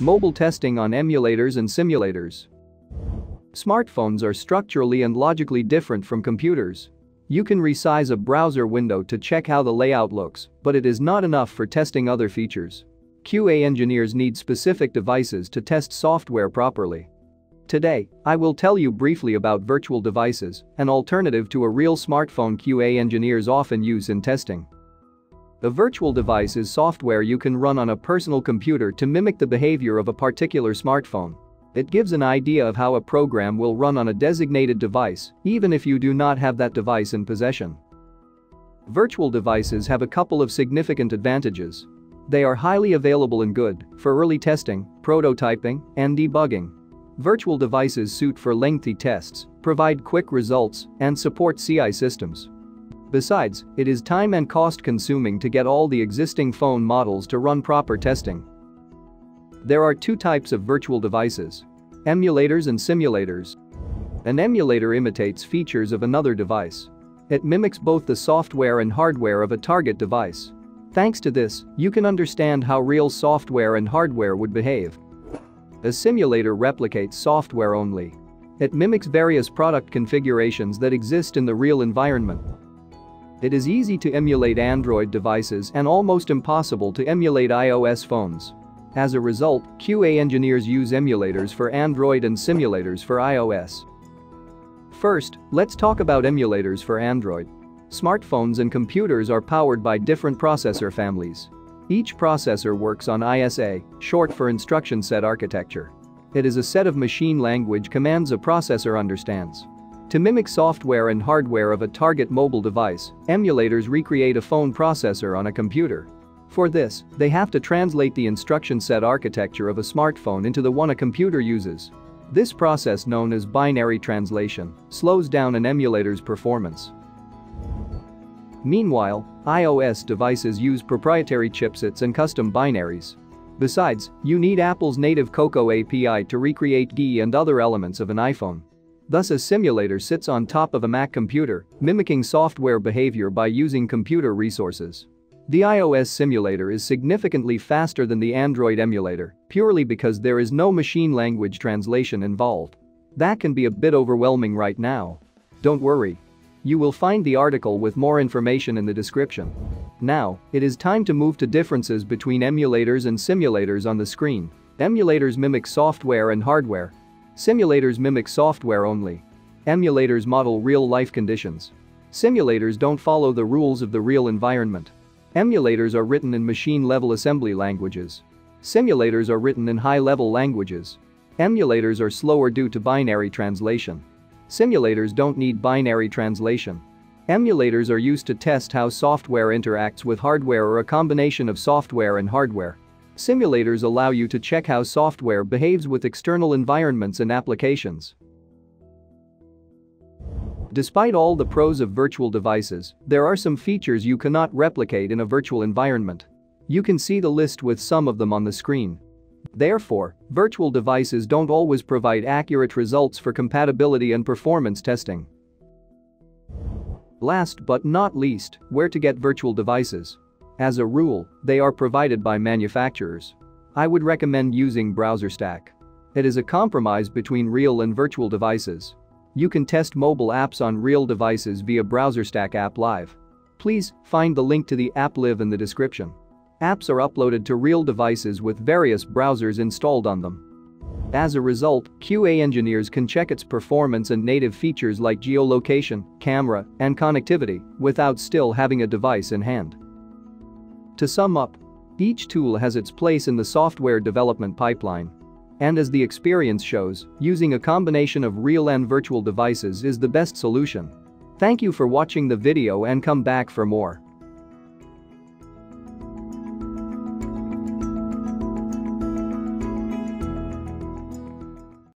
Mobile testing on emulators and simulators. Smartphones are structurally and logically different from computers. You can resize a browser window to check how the layout looks, but it is not enough for testing other features. QA engineers need specific devices to test software properly. Today, I will tell you briefly about virtual devices, an alternative to a real smartphone QA engineers often use in testing. A virtual device is software you can run on a personal computer to mimic the behavior of a particular smartphone. It gives an idea of how a program will run on a designated device, even if you do not have that device in possession. Virtual devices have a couple of significant advantages. They are highly available and good for early testing, prototyping, and debugging. Virtual devices suit for lengthy tests, provide quick results, and support CI systems. Besides, it is time and cost consuming to get all the existing phone models to run proper testing. There are two types of virtual devices. Emulators and simulators. An emulator imitates features of another device. It mimics both the software and hardware of a target device. Thanks to this, you can understand how real software and hardware would behave. A simulator replicates software only. It mimics various product configurations that exist in the real environment. It is easy to emulate Android devices and almost impossible to emulate iOS phones. As a result, QA engineers use emulators for Android and simulators for iOS. First, let's talk about emulators for Android. Smartphones and computers are powered by different processor families. Each processor works on ISA, short for instruction set architecture. It is a set of machine language commands a processor understands. To mimic software and hardware of a target mobile device, emulators recreate a phone processor on a computer. For this, they have to translate the instruction set architecture of a smartphone into the one a computer uses. This process known as binary translation slows down an emulator's performance. Meanwhile, iOS devices use proprietary chipsets and custom binaries. Besides, you need Apple's native Cocoa API to recreate GUI and other elements of an iPhone. Thus a simulator sits on top of a Mac computer, mimicking software behavior by using computer resources. The iOS simulator is significantly faster than the Android emulator, purely because there is no machine language translation involved. That can be a bit overwhelming right now. Don't worry. You will find the article with more information in the description. Now, it is time to move to differences between emulators and simulators on the screen. Emulators mimic software and hardware, Simulators mimic software only. Emulators model real-life conditions. Simulators don't follow the rules of the real environment. Emulators are written in machine-level assembly languages. Simulators are written in high-level languages. Emulators are slower due to binary translation. Simulators don't need binary translation. Emulators are used to test how software interacts with hardware or a combination of software and hardware. Simulators allow you to check how software behaves with external environments and applications. Despite all the pros of virtual devices, there are some features you cannot replicate in a virtual environment. You can see the list with some of them on the screen. Therefore, virtual devices don't always provide accurate results for compatibility and performance testing. Last but not least, where to get virtual devices. As a rule, they are provided by manufacturers. I would recommend using BrowserStack. It is a compromise between real and virtual devices. You can test mobile apps on real devices via BrowserStack App Live. Please find the link to the app live in the description. Apps are uploaded to real devices with various browsers installed on them. As a result, QA engineers can check its performance and native features like geolocation, camera, and connectivity without still having a device in hand. To sum up, each tool has its place in the software development pipeline. And as the experience shows, using a combination of real and virtual devices is the best solution. Thank you for watching the video and come back for more.